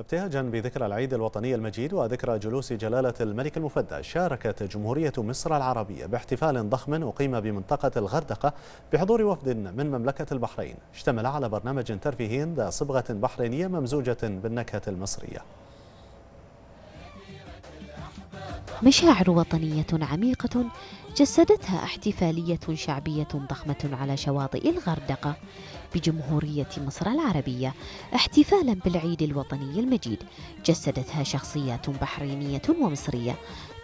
ابتهاجا بذكرى العيد الوطني المجيد وذكرى جلوس جلالة الملك المفدى شاركت جمهورية مصر العربية باحتفال ضخم أقيم بمنطقة الغردقة بحضور وفد من مملكة البحرين. اشتمل على برنامج ترفيهي ذا صبغة بحرينية ممزوجة بالنكهة المصرية. مشاعر وطنية عميقة جسدتها احتفالية شعبية ضخمة على شواطئ الغردقة بجمهورية مصر العربية احتفالا بالعيد الوطني المجيد. جسدتها شخصيات بحرينية ومصرية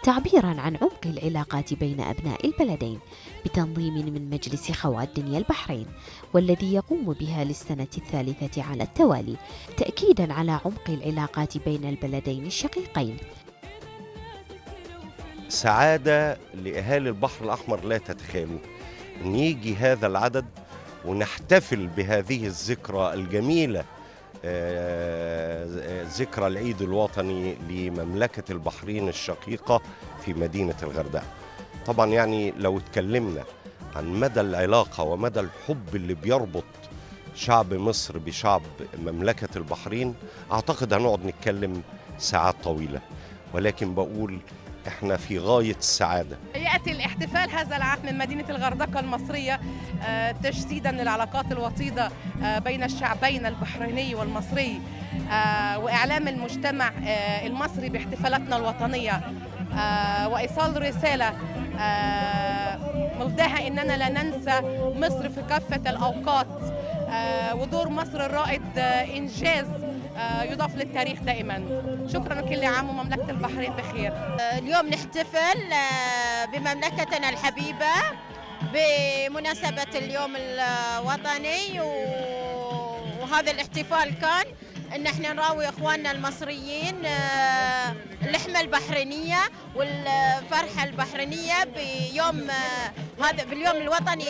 تعبيرا عن عمق العلاقات بين أبناء البلدين بتنظيم من مجلس خوات دنيا البحرين والذي يقوم بها للسنة الثالثة على التوالي تأكيدا على عمق العلاقات بين البلدين الشقيقين. سعادة لأهالي البحر الأحمر لا تتخيلوا أن يجي هذا العدد ونحتفل بهذه الذكرى الجميلة آه، ذكرى العيد الوطني لمملكة البحرين الشقيقة في مدينة الغردقة. طبعا يعني لو اتكلمنا عن مدى العلاقة ومدى الحب اللي بيربط شعب مصر بشعب مملكة البحرين أعتقد هنقعد نتكلم ساعات طويلة. ولكن بقول إحنا في غاية السعادة. يأتي الاحتفال هذا العام من مدينة الغردقة المصرية آه، تجسيدا للعلاقات الوطيدة آه، بين الشعبين البحريني والمصري آه، وإعلام المجتمع المصري باحتفالاتنا الوطنية. وإيصال رسالة مفداها إننا لا ننسى مصر في كافة الأوقات. ودور مصر الرائد إنجاز آه، يضاف للتاريخ دائما. شكرا وكل عام ومملكة البحرين بخير. آه، اليوم نحتفل آه، بمملكتنا الحبيبة بمناسبة اليوم الوطني وهذا الاحتفال كان إن إحنا نراوي إخواننا المصريين اللحمة البحرينية والفرحة البحرينية بيوم هذا باليوم الوطني.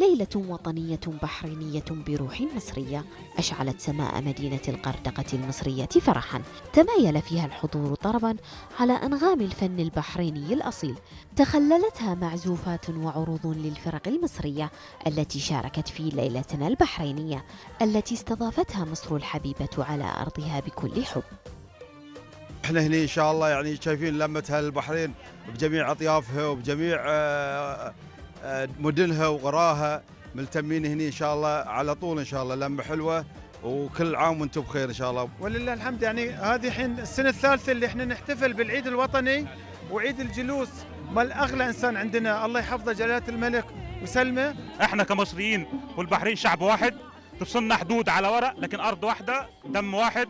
ليلة وطنية بحرينية بروح مصرية أشعلت سماء مدينة القردقة المصرية فرحا. تمايل فيها الحضور طربا على أنغام الفن البحريني الأصيل. تخللتها معزوفات وعروض للفرق المصرية التي شاركت في ليلتنا البحرينية التي استضافتها مصر الحبيبة على أرضها بكل حب. إحنا هنا إن شاء الله يعني شايفين لمتها البحرين بجميع أطيافها وبجميع آه، مدنها وغراها ملتمين هنا إن شاء الله على طول إن شاء الله لمة حلوة وكل عام وأنتم بخير إن شاء الله. ولله الحمد يعني هذه الحين السنة الثالثة اللي إحنا نحتفل بالعيد الوطني وعيد الجلوس مال أغلى إنسان عندنا. الله يحفظه جلالة الملك وسلمه إحنا كمصريين والبحرين شعب واحد تفصلنا حدود على ورق لكن أرض واحدة دم واحد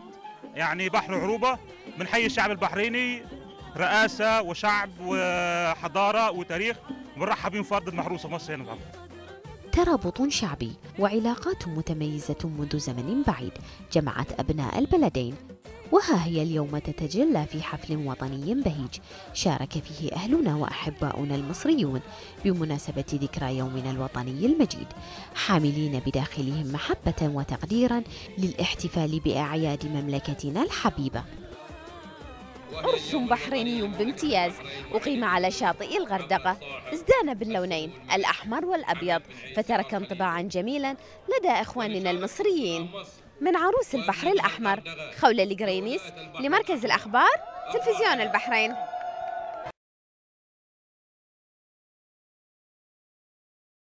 يعني بحر عروبة. بنحيي الشعب البحريني رئاسة وشعب وحضارة وتاريخ. بهم في المحروسه مصر هنا. طبعا ترابط شعبي وعلاقات متميزة منذ زمن بعيد جمعت أبناء البلدين وها هي اليوم تتجلى في حفل وطني بهيج. شارك فيه أهلنا وأحباؤنا المصريون بمناسبة ذكرى يومنا الوطني المجيد حاملين بداخلهم محبة وتقديرا للاحتفال بأعياد مملكتنا الحبيبة. عرس بحريني بامتياز. أقيم على شاطئ الغردقة. ازدان باللونين الأحمر والأبيض. فترك انطباعا جميلا لدى إخواننا المصريين. من عروس البحر الأحمر. خولة القرينيس لمركز الأخبار تلفزيون البحرين.